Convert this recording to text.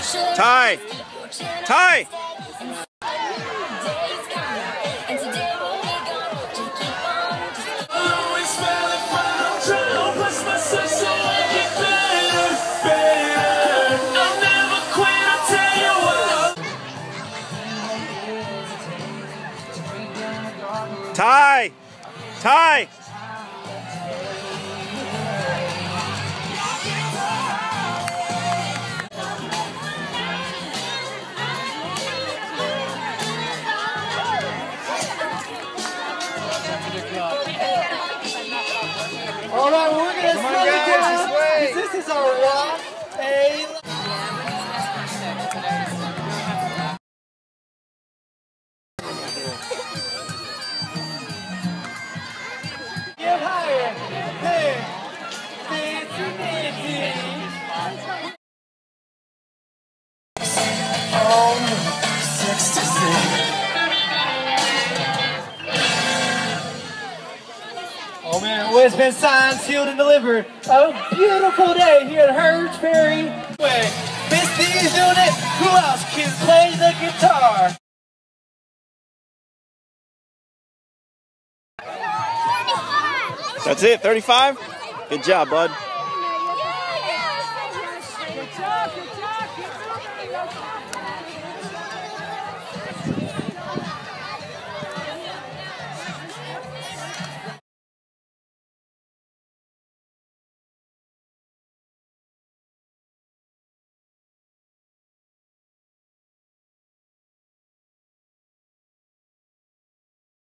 Ty. Ty. Ty. Ty. All right, we're gonna slow it down. 'cause This is our rock A. Get higher. Hey, fancy Nancy. Man, well, it's been signed, sealed, and delivered. A beautiful day here at Herds Ferry. Wait, Miss D's doing it. Who else can play the guitar? That's it, 35? Good job, bud. Good job, good job, good job.